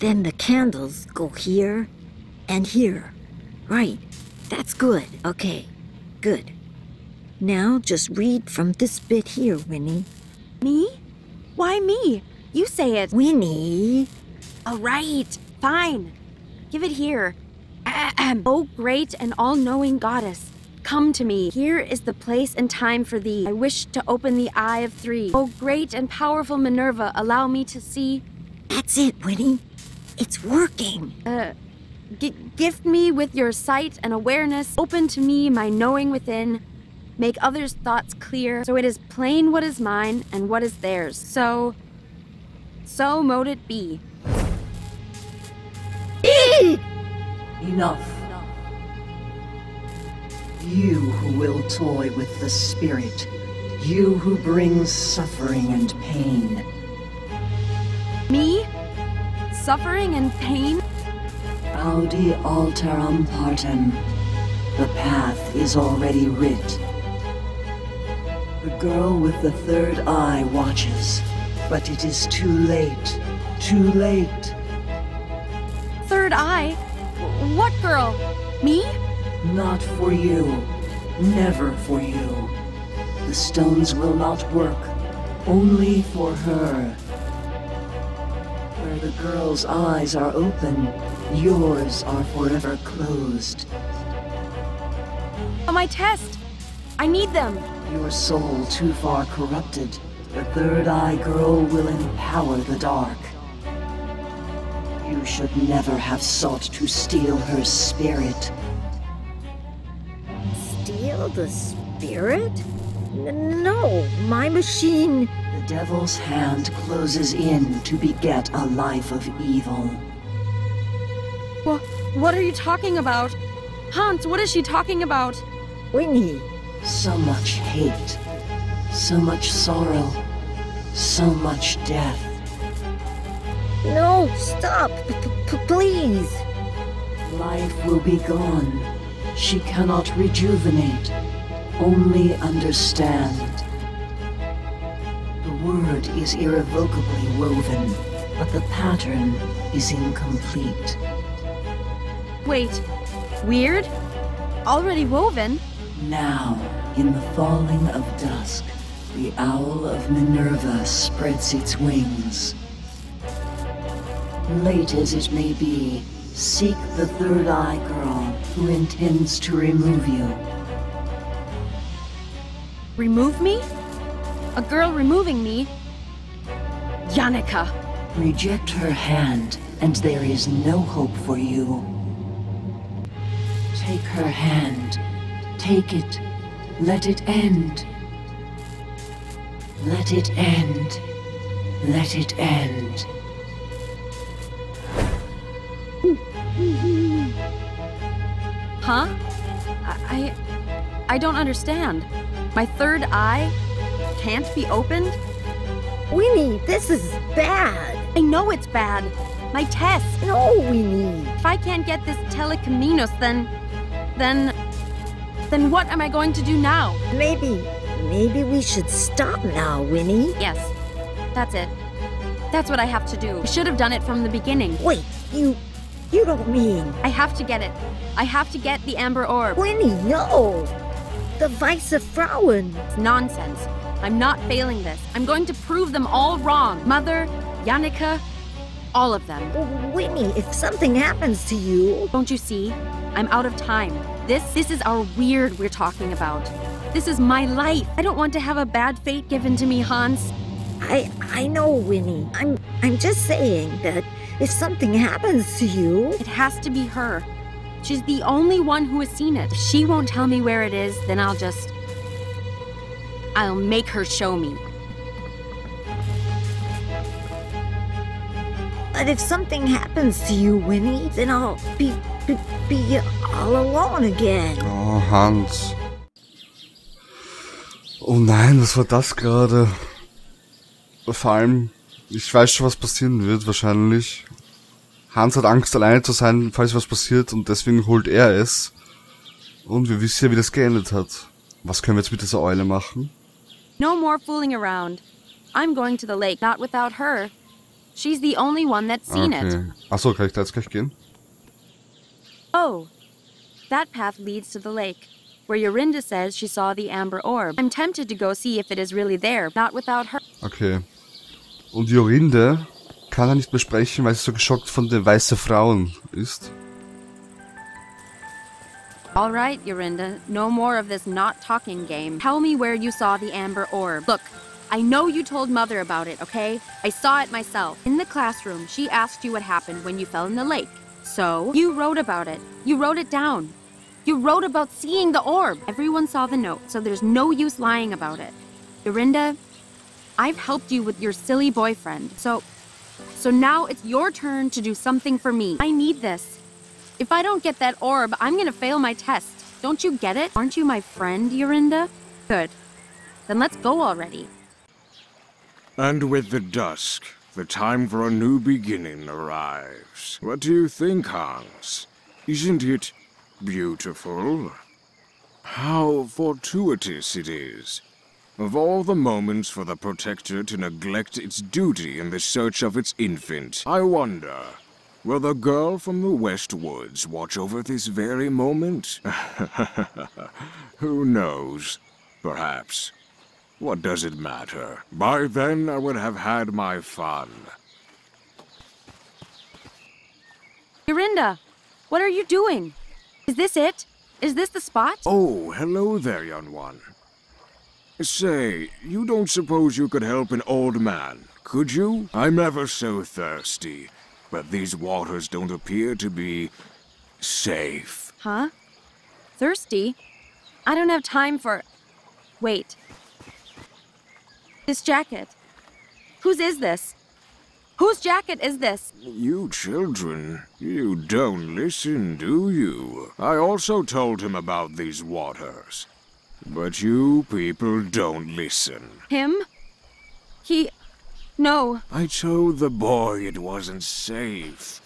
Then the candles go here and here. Right. That's good. Okay. Good. Now just read from this bit here, Winnie. Me? Why me? You say it. Winnie! All right, fine. Give it here. Ahem. O great and all knowing goddess, come to me. Here is the place and time for thee. I wish to open the eye of three. O great and powerful Minerva, allow me to see. That's it, Winnie. It's working. Uh, g- gift me with your sight and awareness. Open to me my knowing within. Make others' thoughts clear, so it is plain what is mine and what is theirs. So, so mote it be. Enough. You who will toy with the spirit. You who brings suffering and pain. Me? Suffering and pain? Audi alteram partem. The path is already writ. The girl with the third eye watches, but it is too late. Too late. Third eye? What girl? Me? Not for you. Never for you. The stones will not work. Only for her. The girl's eyes are open, yours are forever closed. Oh, my test! I need them! Your soul too far corrupted. The third eye girl will empower the dark. You should never have sought to steal her spirit. Steal the spirit? N- no, my machine. The devil's hand closes in to beget a life of evil. What, what are you talking about? Hans, what is she talking about? Winnie, So much hate, so much sorrow, so much death. no, stop, p- p- p- please. Life will be gone. She cannot rejuvenate, only understand. The word is irrevocably woven, but the pattern is incomplete. Wait, weird? Already woven? Now, in the falling of dusk, the owl of Minerva spreads its wings. Late as it may be, seek the third eye girl who intends to remove you. Remove me? A girl removing me? Yannicka! Reject her hand, and there is no hope for you. Take her hand. Take it. Let it end. Let it end. Let it end. Huh? I, I. I don't understand. My third eye can't be opened? Winnie, this is bad. I know it's bad. My test. No, Winnie. If I can't get this telekinesis, then. then. then what am I going to do now? Maybe, maybe we should stop now, Winnie. Yes, that's it. That's what I have to do. I should have done it from the beginning. Wait, you, you don't mean. I have to get it. I have to get the amber orb. Winnie, no. The Weiße Frauen. It's nonsense. I'm not failing this. I'm going to prove them all wrong. Mother, Yannicka, all of them. Winnie, if something happens to you. Don't you see? I'm out of time. This this is our weird we're talking about. This is my life. I don't want to have a bad fate given to me, Hans. I, I know, Winnie. I'm, I'm just saying that if something happens to you. It has to be her. She's the only one who has seen it. If she won't tell me where it is, then I'll just I'll make her show me. But if something happens to you, Winnie, then I'll be, be, be all alone again. Oh, Hans. Oh nein, was war das gerade? Vor allem, ich weiß schon, was passieren wird, wahrscheinlich. Hans hat Angst, alleine zu sein, falls was passiert, und deswegen holt er es. Und wir wissen ja, wie das geendet hat. Was können wir jetzt mit dieser Eule machen? No more fooling around. I'm going to the lake, not without her. She's the only one that's seen it. Okay. Achso, kann ich da jetzt gleich gehen? Oh, that path leads to the lake, where Yorinda says she saw the amber orb. I'm tempted to go see if it is really there, not without her. Okay. Und Jorinde kann er nicht mehr sprechen, weil sie so geschockt von den weißen Frauen ist. All right, Yorinda, no more of this not talking game. Tell me where you saw the amber orb. Look, I know you told Mother about it, okay? I saw it myself. In the classroom, she asked you what happened when you fell in the lake. So, you wrote about it. You wrote it down. You wrote about seeing the orb. Everyone saw the note, so there's no use lying about it. Yorinda, I've helped you with your silly boyfriend, so. So now it's your turn to do something for me. I need this. If I don't get that orb, I'm gonna fail my test. Don't you get it? Aren't you my friend, Yorinda? Good. Then let's go already. And with the dusk, the time for a new beginning arrives. What do you think, Hans? Isn't it beautiful? How fortuitous it is. Of all the moments for the Protector to neglect its duty in the search of its infant, I wonder, will the girl from the West Woods watch over this very moment? Who knows? Perhaps. What does it matter? By then I would have had my fun. Yorinda, what are you doing? Is this it? Is this the spot? Oh, hello there, young one. Say, you don't suppose you could help an old man, could you? I'm ever so thirsty, but these waters don't appear to be safe. Huh? Thirsty? I don't have time for. Wait. This jacket. Whose is this? Whose jacket is this? You children, you don't listen, do you? I also told him about these waters. But you people don't listen. Him? He. No. I told the boy it wasn't safe.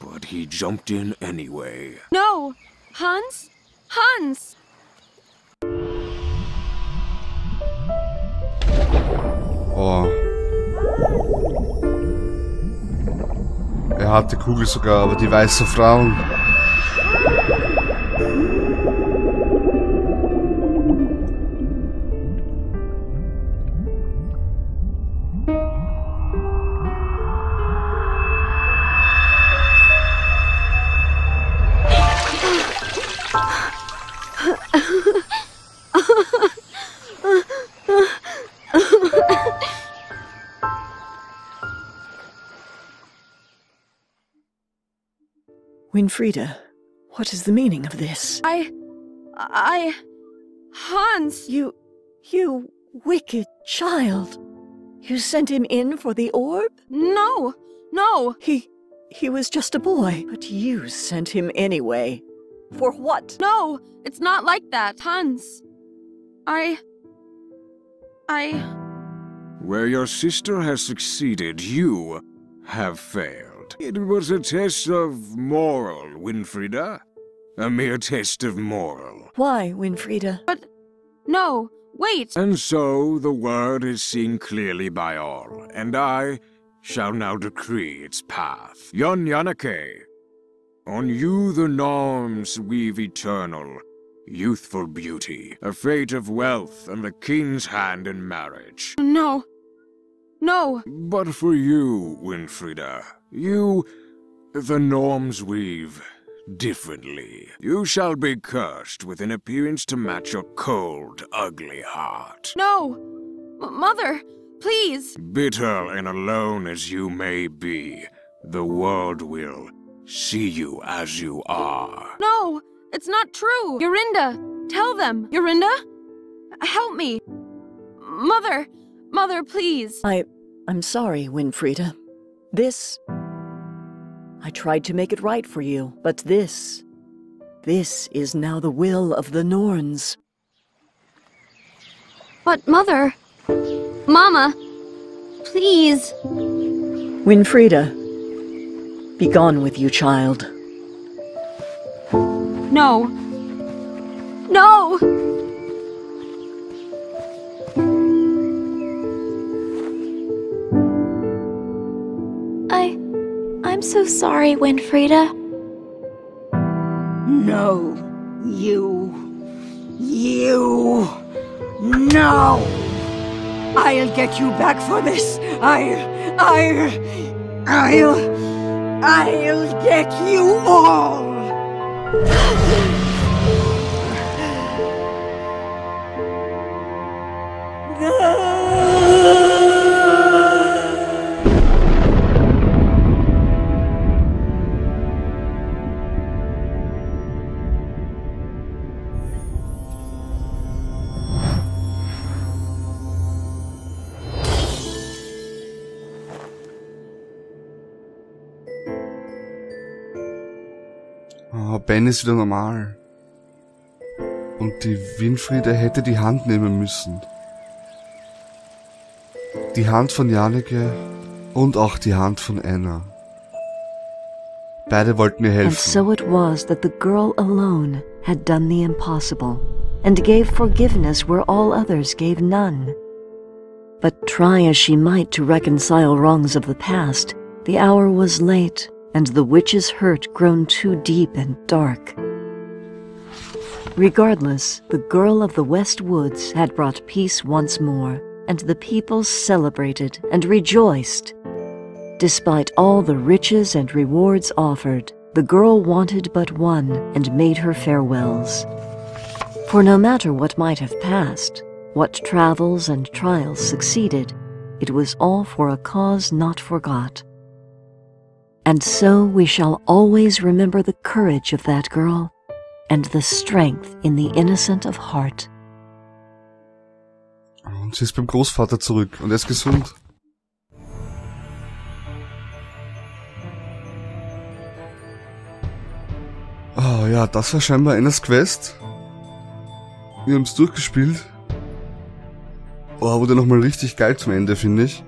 But he jumped in anyway. No! Hans? Hans! Oh. Er hat die Kugel sogar, aber die weiße Frauen. Winfrieda, what is the meaning of this? I. I. Hans! You. you wicked child. You sent him in for the orb? No! No! He. he was just a boy. But you sent him anyway. For what? No! It's not like that, Hans. I. I. Where your sister has succeeded, you have failed. It was a test of moral, Winfrieda. A mere test of moral. Why, Winfrieda? No! Wait! And so the word is seen clearly by all, and I shall now decree its path. Yon Yannicka, on you the Norns weave eternal, youthful beauty, a fate of wealth and the king's hand in marriage. No! No! But for you, Winfrieda, you, the Norns weave differently. You shall be cursed with an appearance to match your cold, ugly heart. No! M- Mother! Please! Bitter and alone as you may be, the world will see you as you are. No! It's not true! Yorinda! Tell them! Yorinda? Help me! Mother! Mother, please! I. I'm sorry, Winfrieda. This. I tried to make it right for you, but this. This is now the will of the Norns. But, Mother! Mama! Please! Winfrieda, be gone with you, child. No! No! So sorry, Winfrieda. No, you. You. No! I'll get you back for this. I'll. I'll. I'll. I'll get you all! Ben ist wieder normal. Und die Winfriede hätte die Hand nehmen müssen. Die Hand von Janike und auch die Hand von Anna. Beide wollten mir And helfen. so it was that the girl alone had done the impossible, and gave forgiveness where all others gave none. But try as she might to reconcile wrongs of the past, the hour was late, and the witch's hurt grown too deep and dark. Regardless, the girl of the West Woods had brought peace once more, and the people celebrated and rejoiced. Despite all the riches and rewards offered, the girl wanted but one and made her farewells. For no matter what might have passed, what travels and trials succeeded, it was all for a cause not forgot. And so we shall always remember the courage of that girl and the strength in the innocent of heart. Und sie ist beim Großvater zurück und er ist gesund. Oh ja, das war scheinbar Annas Quest. Wir haben es durchgespielt. Oh, wurde nochmal richtig geil zum Ende, finde ich.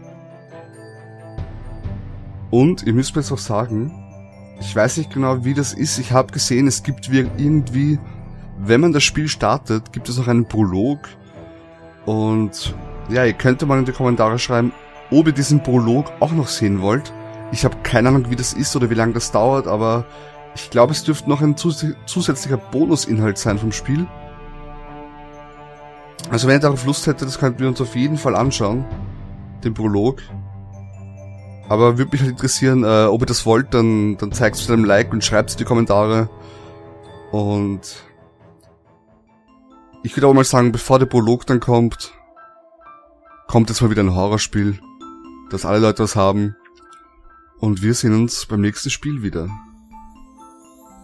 Und ihr müsst mir jetzt auch sagen, ich weiß nicht genau, wie das ist. Ich habe gesehen, es gibt irgendwie, wenn man das Spiel startet, gibt es auch einen Prolog. Und ja, ihr könnt mal in die Kommentare schreiben, ob ihr diesen Prolog auch noch sehen wollt. Ich habe keine Ahnung, wie das ist oder wie lange das dauert, aber ich glaube, es dürfte noch ein zus zusätzlicher Bonusinhalt sein vom Spiel. Also wenn ihr darauf Lust hättet, das könnten wir uns auf jeden Fall anschauen, den Prolog. Aber würde mich halt interessieren, äh, ob ihr das wollt, dann, dann zeigt es mit einem Like und schreibt es in die Kommentare. Und ich würde aber mal sagen, bevor der Prolog dann kommt, kommt jetzt mal wieder ein Horrorspiel, dass alle Leute was haben. Und wir sehen uns beim nächsten Spiel wieder.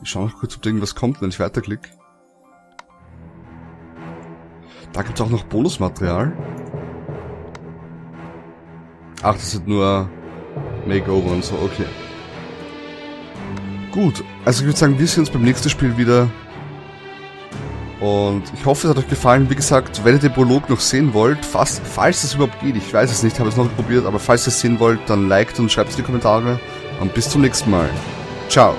Ich schau noch kurz, ob da irgendwas kommt, wenn ich weiterklick. Da gibt's auch noch Bonusmaterial. Ach, das sind nur Makeover und so, okay. Gut, also ich würde sagen, wir sehen uns beim nächsten Spiel wieder. Und ich hoffe, es hat euch gefallen. Wie gesagt, wenn ihr den Prolog noch sehen wollt, fast, falls es überhaupt geht, ich weiß es nicht, habe es noch nicht probiert, aber falls ihr es sehen wollt, dann liked und schreibt es in die Kommentare. Und bis zum nächsten Mal. Ciao.